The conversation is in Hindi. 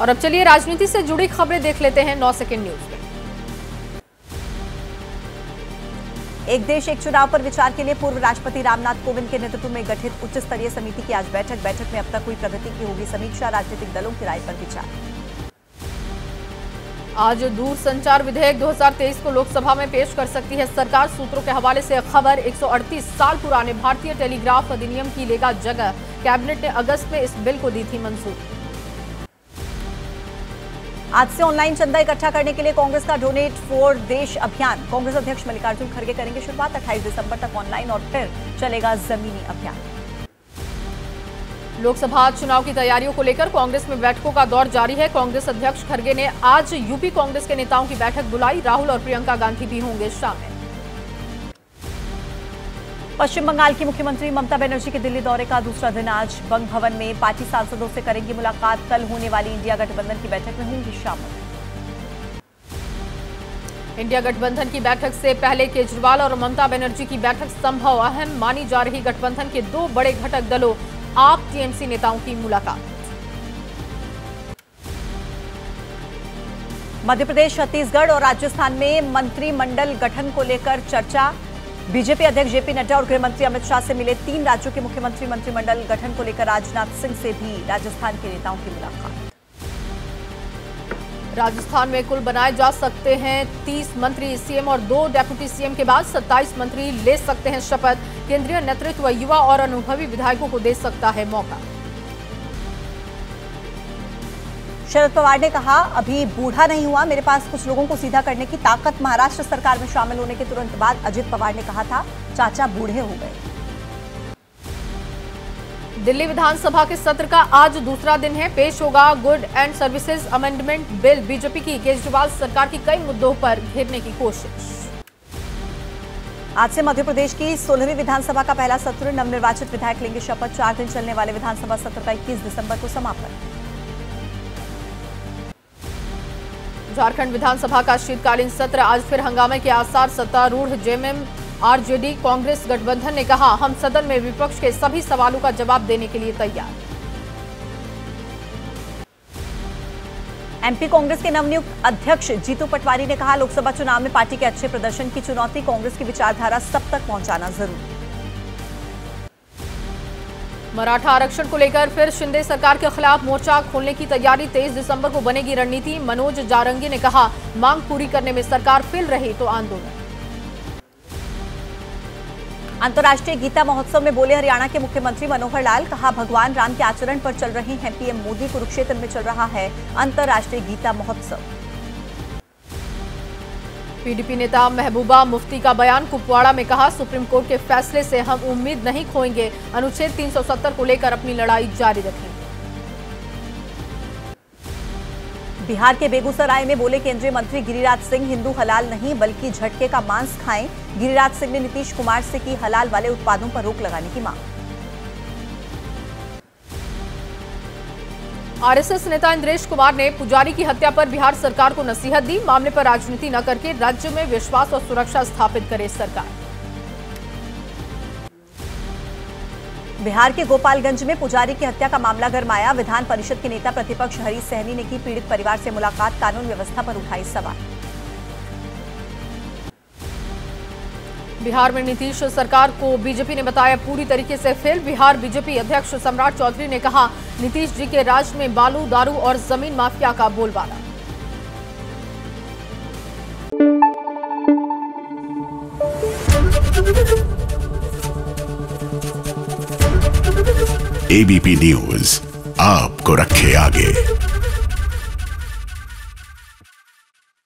और अब चलिए राजनीति से जुड़ी खबरें देख लेते हैं नौ सेकेंड न्यूज़ में। एक देश एक चुनाव पर विचार के लिए पूर्व राष्ट्रपति रामनाथ कोविंद के नेतृत्व में गठित उच्च स्तरीय समिति की आज बैठक। बैठक में अब तक हुई प्रगति की होगी समीक्षा। राजनीतिक दलों की राय पर विचार। आज दूर संचार विधेयक 2023 को लोकसभा में पेश कर सकती है सरकार। सूत्रों के हवाले से खबर 138 साल पुराने भारतीय टेलीग्राफ अधिनियम की लेगा जगह। कैबिनेट ने अगस्त में इस बिल को दी थी मंजूरी। आज से ऑनलाइन चंदा इकट्ठा करने के लिए कांग्रेस का डोनेट फॉर देश अभियान। कांग्रेस अध्यक्ष मल्लिकार्जुन खड़गे करेंगे शुरुआत 28 दिसंबर तक ऑनलाइन और फिर चलेगा जमीनी अभियान। लोकसभा चुनाव की तैयारियों को लेकर कांग्रेस में बैठकों का दौर जारी है। कांग्रेस अध्यक्ष खड़गे ने आज यूपी कांग्रेस के नेताओं की बैठक बुलाई। राहुल और प्रियंका गांधी भी होंगे शामिल। पश्चिम बंगाल की मुख्यमंत्री ममता बनर्जी के दिल्ली दौरे का दूसरा दिन आज बंग भवन में पार्टी सांसदों से करेंगी मुलाकात। कल होने वाली इंडिया गठबंधन की बैठक में होंगी शामिल। इंडिया गठबंधन की बैठक से पहले केजरीवाल और ममता बनर्जी की बैठक संभव अहम मानी जा रही गठबंधन के दो बड़े घटक दलों आप टीएमसी नेताओं की मुलाकात। मध्य प्रदेश छत्तीसगढ़ और राजस्थान में मंत्रिमंडल गठन को लेकर चर्चा। बीजेपी अध्यक्ष जेपी नड्डा और गृह मंत्री अमित शाह से मिले तीन राज्यों के मुख्यमंत्री मंत्रिमंडल गठन को लेकर राजनाथ सिंह से भी राजस्थान के नेताओं की मुलाकात। राजस्थान में कुल बनाए जा सकते हैं 30 मंत्री सीएम और दो डेप्यूटी सीएम के बाद 27 मंत्री ले सकते हैं शपथ। केंद्रीय नेतृत्व युवा और अनुभवी विधायकों को दे सकता है मौका। शरद पवार ने कहा अभी बूढ़ा नहीं हुआ। मेरे पास कुछ लोगों को सीधा करने की ताकत महाराष्ट्र सरकार में शामिल होने के तुरंत बाद अजित पवार ने कहा था चाचा बूढ़े हो गए। दिल्ली विधानसभा के सत्र का आज दूसरा दिन है। पेश होगा good and services amendment bill. BJP की केजरीवाल सरकार की कई मुद्दों पर घेरने की कोशिश। आज से मध्य प्रदेश की सोलहवीं विधानसभा का पहला सत्र। नवनिर्वाचित विधायक लेंगे शपथ। चार दिन चलने वाले विधानसभा सत्र का 21 दिसंबर को समापन। झारखंड विधानसभा का शीतकालीन सत्र आज फिर हंगामे के आसार सत्तारूढ़ जेएमएम, आरजेडी, कांग्रेस गठबंधन ने कहा, हम सदन में विपक्ष के सभी सवालों का जवाब देने के लिए तैयार एमपी कांग्रेस के नवनियुक्त अध्यक्ष जीतू पटवारी ने कहा, लोकसभा चुनाव में पार्टी के अच्छे प्रदर्शन की चुनौती कांग्रेस की विचारधारा सब तक पहुंचाना ज़रूरी मराठा आरक्षण को लेकर फिर शिंदे सरकार के खिलाफ मोर्चा खोलने की तैयारी 23 दिसंबर को बनेगी रणनीति, मनोज जारंगी ने कहा, मांग पूरी करने में सरकार फिर रही तो आंदोलन। अंतर्राष्ट्रीय गीता महोत्सव में बोले हरियाणा के मुख्यमंत्री मनोहर लाल, कहा, भगवान राम के आचरण पर चल रही हैं, पीएम मोदी कुरुक्षेत्र में चल रहा है अंतर्राष्ट्रीय गीता महोत्सव। पीडीपी नेता महबूबा मुफ्ती का बयान कुपवाड़ा में कहा, सुप्रीम कोर्ट के फैसले से हम उम्मीद नहीं खोएँगे। अनुच्छेद 370 को लेकर अपनी लड़ाई जारी रखेंगे बिहार के बेगूसराय में बोले केंद्रीय मंत्री गिरिराज सिंह, हिंदू हलाल नहीं, बल्कि झटके का मांस खाएँ। गिरिराज सिंह ने नीतीश कुमार से की हलाल वाले उत्पादों पर रोक लगाने की मांग। आरएसएस नेता इंद्रेश कुमार ने पुजारी की हत्या पर बिहार सरकार को नसीहत दी। मामले पर राजनीति न करके राज्य में विश्वास और सुरक्षा स्थापित करे सरकार। बिहार के गोपालगंज में पुजारी की हत्या का मामला गरमाया। विधान परिषद के नेता प्रतिपक्ष हरीश सहनी ने की पीड़ित परिवार से मुलाकात। कानून व्यवस्था पर उठाई सवाल। बिहार में नीतीश सरकार को बीजेपी ने बताया पूरी तरीके से फेल। बिहार बीजेपी अध्यक्ष सम्राट चौधरी ने कहा, नीतीश जी के राज में बालू, दारू और ज़मीन माफिया का बोलबाला। एबीपी न्यूज़, आपको रखे आगे।